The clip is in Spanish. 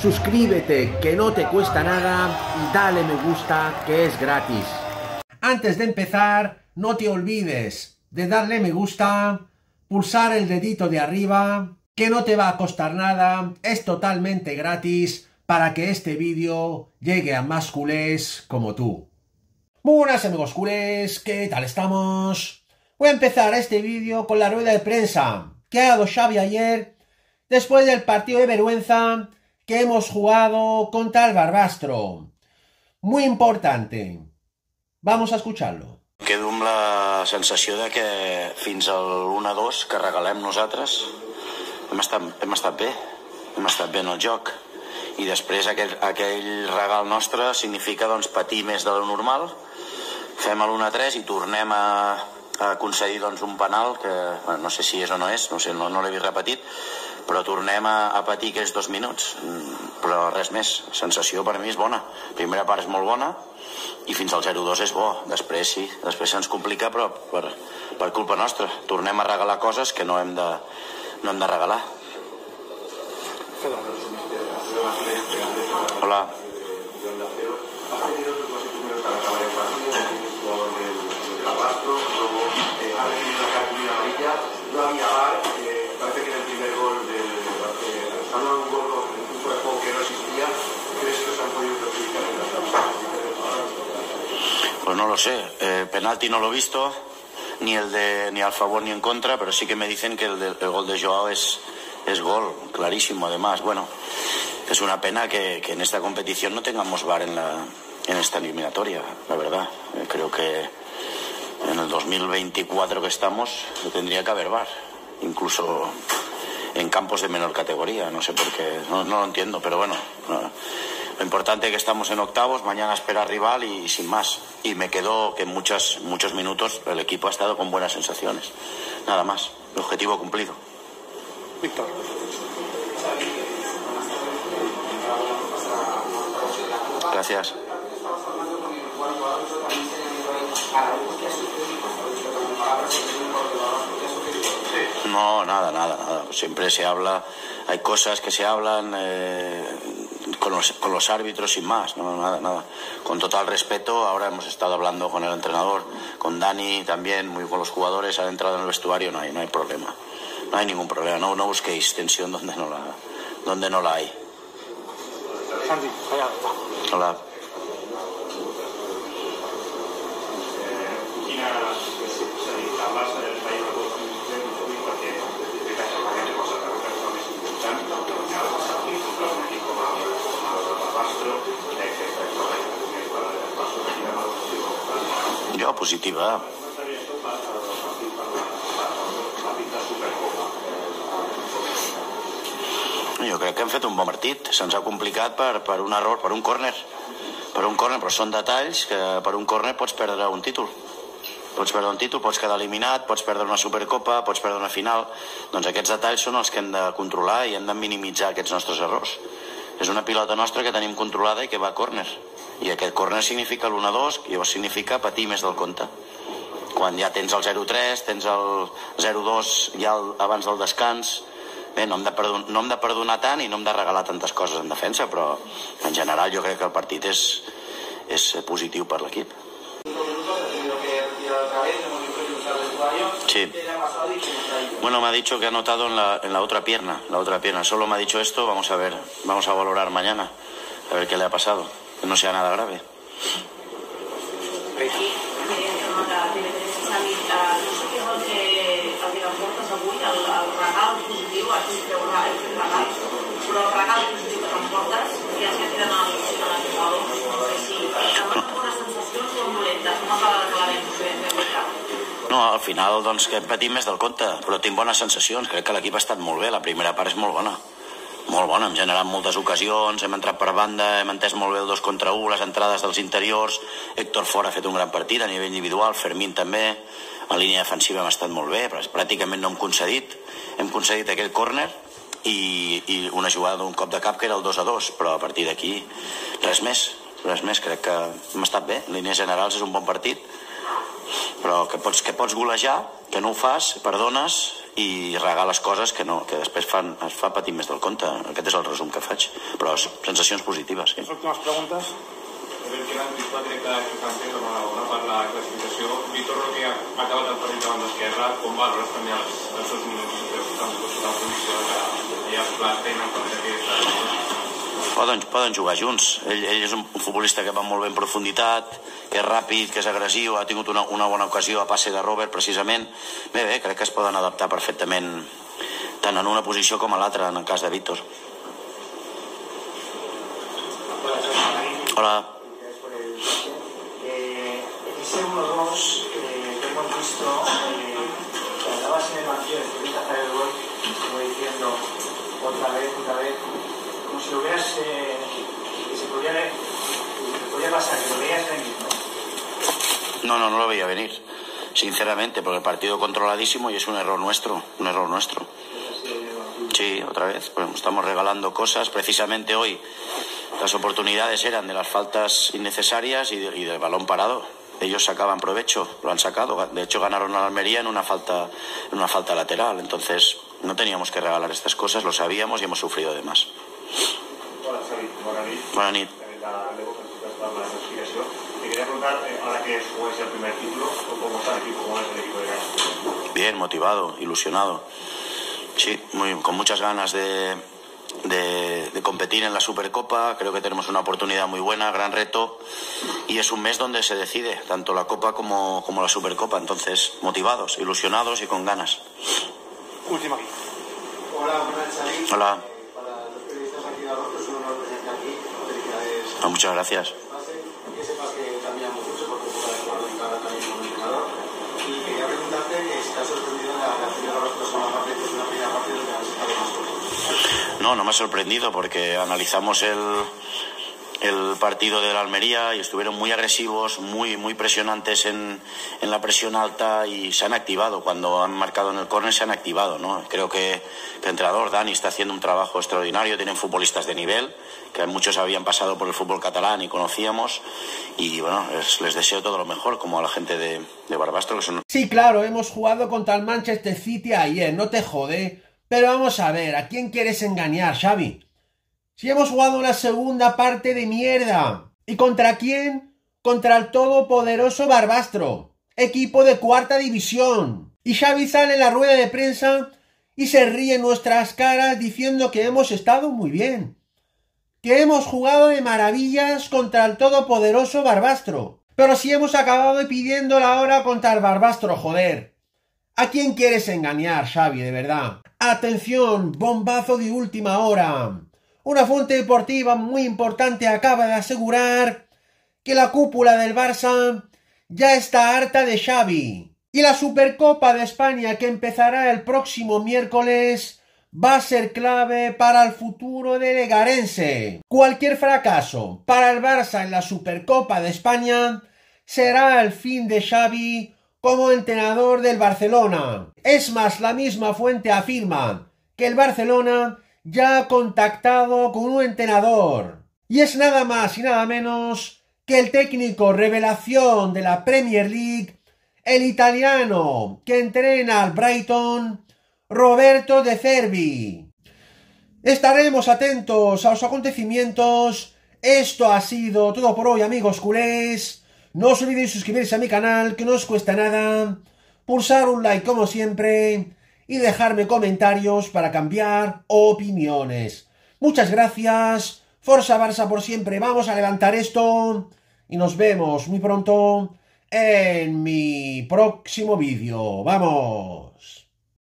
suscríbete que no te cuesta nada y dale me gusta que es gratis. Antes de empezar, no te olvides de darle me gusta, pulsar el dedito de arriba, que no te va a costar nada, es totalmente gratis para que este vídeo llegue a más culés como tú. Buenas amigos culés, ¿qué tal estamos? Voy a empezar este vídeo con la rueda de prensa que ha dado Xavi ayer después del partido de vergüenza que hemos jugado contra el Barbastro. Muy importante. Vamos a escucharlo. Quedo amb la sensació de que fins al 1-2 que regalem nosaltres hem estat, hem estat bé, hem estat bé en el joc i després aquell, aquell regal nostre significa doncs, patir més de lo normal fem l'1-3 i tornem a, a concedir doncs, un penal que bueno, no sé si és o no és, no, sé, no, no l'he vist repetit però tornem a, a patir aquests dos minuts. Mm, però res més, sensació per mi és bona. Primera part és molt bona i fins al 0-2 és bo, després sí després se'ns complica però per, per culpa nostra. Tornem a regalar coses que no hem de, no hem de regalar. Hola. Sé, eh, penalti no lo he visto, ni el de ni al favor ni en contra, pero sí que me dicen que el, de- gol de Joao es, es gol, clarísimo además. Bueno, es una pena que, que en esta competición no tengamos VAR en, la, esta eliminatoria, la verdad. Eh, creo que en el 2024 que estamos tendría que haber VAR, incluso en campos de menor categoría, no sé por qué, no, no lo entiendo, pero bueno, no. Lo importante es que estamos en octavos, mañana espera rival y, sin más. Y me quedo que en muchas, muchos minutos el equipo ha estado con buenas sensaciones, nada más, el objetivo cumplido. Víctor. Gracias. No, nada, nada, nada. Siempre se habla, hay cosas que se hablan eh, con, los, con los árbitros sin más, no, nada, nada. Con total respeto, ahora hemos estado hablando con el entrenador, con Dani también, muy con los jugadores, han entrado en el vestuario, no hay, no hay problema. No hay ningún problema, no, no busquéis tensión donde no la, donde no la hay. Hola. Positiva. Jo crec que hem fet un bon partit. Se'ns ha complicat per, per un error, per un córner. Per un córner, però són detalls que per un córner pots perdre un títol. Pots perdre un títol, pots quedar eliminat, pots perdre una supercopa, pots perdre una final. Doncs aquests detalls són els que hem de controlar i hem de minimitzar aquests nostres errors. És una pilota nostra que tenim controlada i que va a córner. I aquest córner significa l'1-2, i llavors significa patir més del compte. Quan ja tens el 0-3, tens el 0-2 ja el, abans del descans, bé, no hem, de perdon, no hem de perdonar tant i no hem de regalar tantes coses en defensa, però en general jo crec que el partit és, és positiu per l'equip. Sí. Bueno, me ha dicho que ha notado en la, en la otra pierna, la otra pierna. Solo me ha dicho esto, vamos a ver, vamos a valorar mañana, a ver qué le ha pasado. Que no sea nada grave. Al final doncs, que hem patit més del compte, però tinc bones sensacions. Crec que l'equip ha estat molt bé, la primera part és molt bona. Molt bona, hem generat moltes ocasions, hem entrat per banda, hem entès molt bé el dos contra un, les entrades dels interiors, Héctor Fora ha fet un gran partit a nivell individual, Fermín també, en línia defensiva hem estat molt bé, però pràcticament no hem concedit, hem concedit aquell córner i, i una jugada d'un cop de cap que era el 2 a 2, però a partir d'aquí res més, res més, crec que hem estat bé, en línies generals és un bon partit, però que pots, que pots golejar, que no ho fas, perdones i regar les coses que, no, que després fan, es fa patir més del compte. Aquest és el resum que faig. Però sensacions positives, sí. Les últimes preguntes. Queden 24 hectàrees que fan temps amb una per la classificació. Vitor Roque ha acabat el partit davant d'Esquerra. Com valores també els, els seus minuts? Creu que estan la posició que ja es tenen per fer aquesta poden, poden jugar junts. Ell, ell és un, futbolista que va molt bé en profunditat, que és ràpid, que és agressiu, ha tingut una, una bona ocasió a passe de Robert, precisament. Bé, bé, crec que es poden adaptar perfectament tant en una posició com a l'altra, en el cas de Víctor. Hola. Eh, ese 1-2 que hemos visto, eh, en el banquillo después el gol, como diciendo otra vez, otra vez, si lo hubieras, eh, que se podía, se podía pasar, que lo veías venir, ¿no? No, no, no lo veía venir, sinceramente, porque el partido controladísimo y es un error nuestro, un error nuestro. Sí, otra vez, pues estamos regalando cosas, precisamente hoy las oportunidades eran de las faltas innecesarias y, de, y del balón parado. Ellos sacaban provecho, lo han sacado. De hecho, ganaron a Almería en una falta, en una falta lateral. Entonces, no teníamos que regalar estas cosas, lo sabíamos y hemos sufrido de más. Hola, Xavi. Bona nit. Bona nit. L'Evo, felicitats per la clasificació. Te quería preguntar, ahora que jugáis el primer título, ¿cómo está el equipo? ¿Cómo es el equipo de Gana? Bien, motivado, ilusionado. Sí, muy, con muchas ganas de, de, de, competir en la Supercopa. Creo que tenemos una oportunidad muy buena, gran reto. Y es un mes donde se decide tanto la Copa como, como la Supercopa. Entonces, motivados, ilusionados y con ganas. Última aquí. Hola, buenas, Xavi. Hola. Eh, para los periodistas aquí de Abajo, es un honor presente aquí. Ah, muchas gracias. No, no me ha sorprendido porque analizamos el, el partido de la Almería y estuvieron muy agresivos, muy, muy presionantes en, en, la presión alta y se han activado. Cuando han marcado en el córner se han activado. ¿no? Creo que, el entrenador Dani está haciendo un trabajo extraordinario. Tienen futbolistas de nivel, que muchos habían pasado por el fútbol catalán y conocíamos. Y bueno, es, les deseo todo lo mejor, como a la gente de, de Barbastro. Sí, claro, hemos jugado contra el Manchester City ayer, no te jode. Pero vamos a ver, ¿a quién quieres engañar, Xavi? Si hemos jugado una segunda parte de mierda. ¿Y contra quién? Contra el todopoderoso Barbastro, equipo de cuarta división. Y Xavi sale en la rueda de prensa y se ríe en nuestras caras diciendo que hemos estado muy bien. Que hemos jugado de maravillas contra el todopoderoso Barbastro. Pero si hemos acabado pidiendo la hora contra el Barbastro, joder. ¿A quién quieres engañar, Xavi, de verdad? Atención, bombazo de última hora. Una fuente deportiva muy importante acaba de asegurar que la cúpula del Barça ya está harta de Xavi. Y la Supercopa de España que empezará el próximo miércoles va a ser clave para el futuro de Legarense. Cualquier fracaso para el Barça en la Supercopa de España será el fin de Xavi como entrenador del Barcelona. Es más, la misma fuente afirma que el Barcelona ya ha contactado con un entrenador. Y es nada más y nada menos que el técnico revelación de la Premier League, el italiano que entrena al Brighton, Roberto De Cervi. Estaremos atentos a los acontecimientos. Esto ha sido todo por hoy, amigos culés. No os olvidéis suscribirse a mi canal, que no os cuesta nada. Pulsar un like como siempre y dejarme comentarios para cambiar opiniones. Muchas gracias. Forza Barça por siempre. Vamos a levantar esto. Y nos vemos muy pronto en mi próximo vídeo. ¡Vamos!